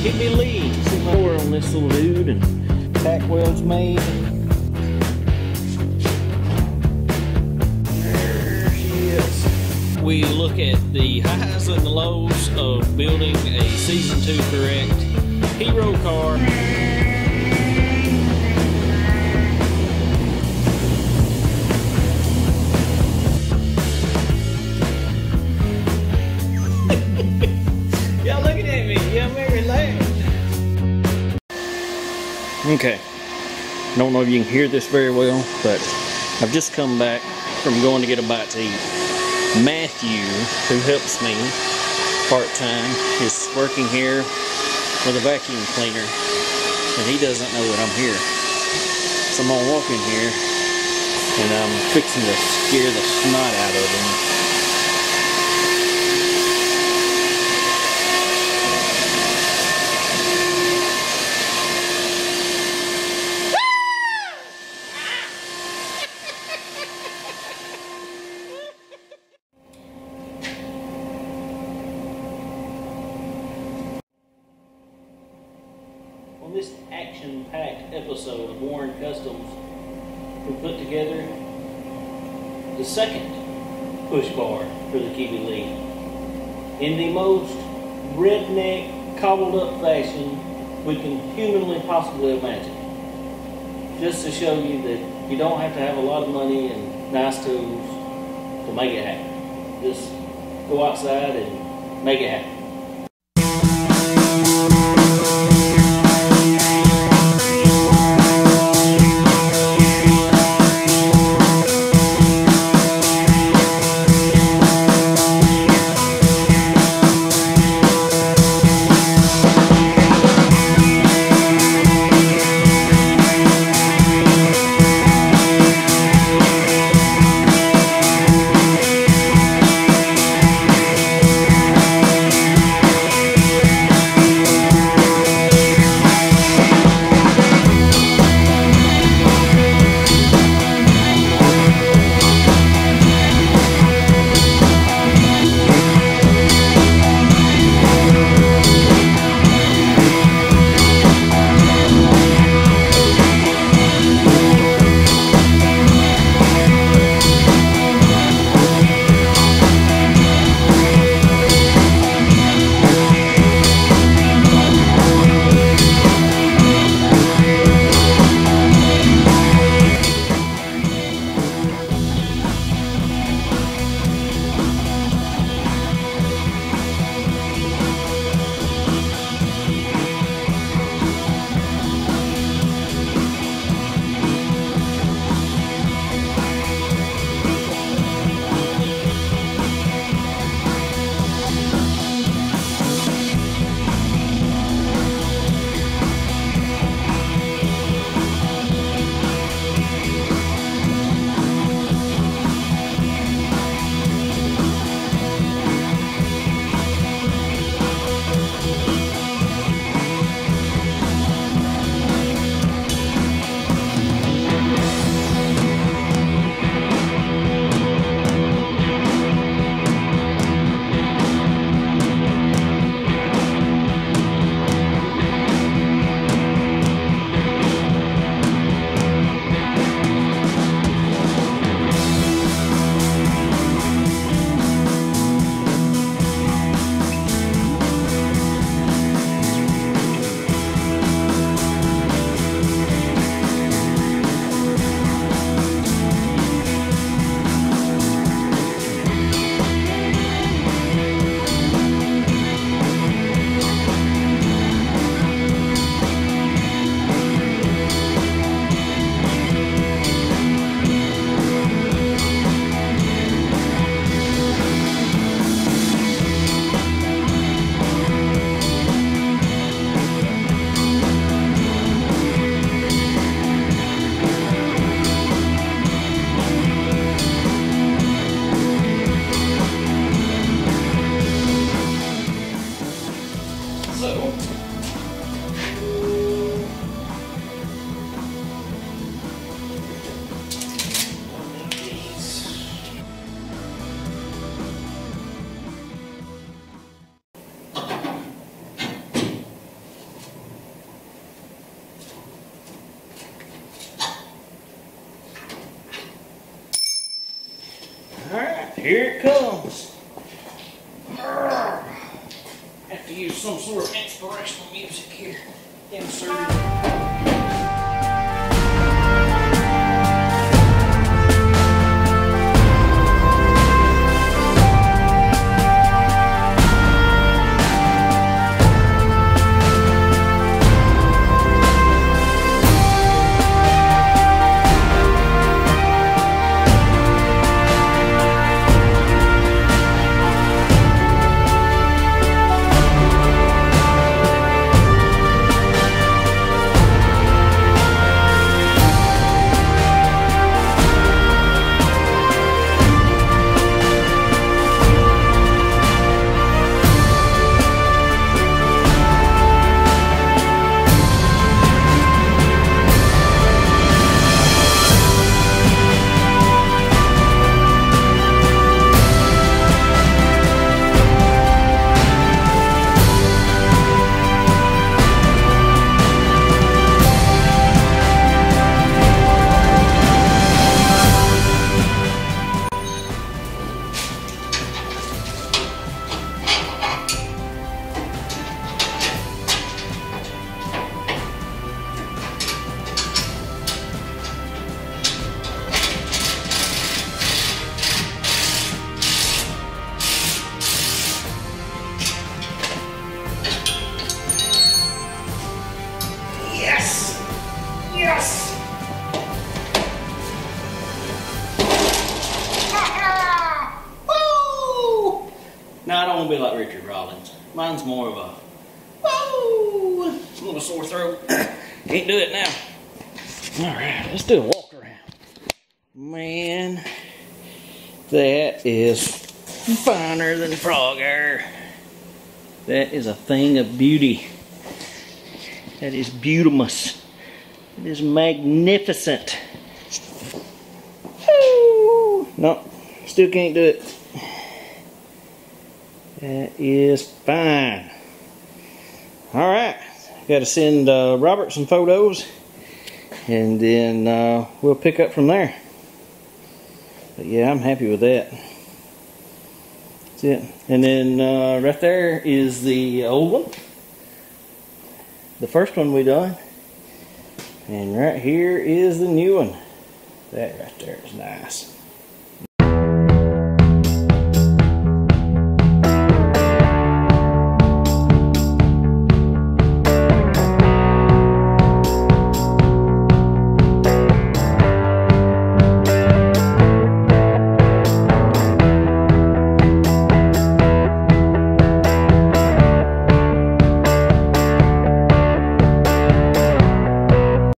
Kibbe Lee. See my door on this little dude and tack welds made. There she is. We look at the highs and the lows of building a season two correct hero car. Okay. Don't know if you can hear this very well, but I've just come back from going to get a bite to eat. Matthew, who helps me part-time, is working here with a vacuum cleaner, and he doesn't know that I'm here. So I'm gonna walk in here, and I'm fixing to scare the snot out of him. On this action-packed episode of Warren Customs, we put together the second push bar for the Kibbe Lee in the most redneck, cobbled up fashion we can humanly possibly imagine. Just to show you that you don't have to have a lot of money and nice tools to make it happen. Just go outside and make it happen. Here it comes. Have to use some sort of inspirational music here. Insert. Mine's more of a woo! A little sore throat. Can't do it now. All right, let's do a walk around. Man, that is finer than Frogger. That is a thing of beauty. That is beautimous. It is magnificent. Woo! No, still can't do it. That is fine. All right, got to send uh, Robert some photos, and then uh, we'll pick up from there. But yeah, I'm happy with that. That's it. And then uh, right there is the old one the first one we done. And right here is the new one. That right there is nice.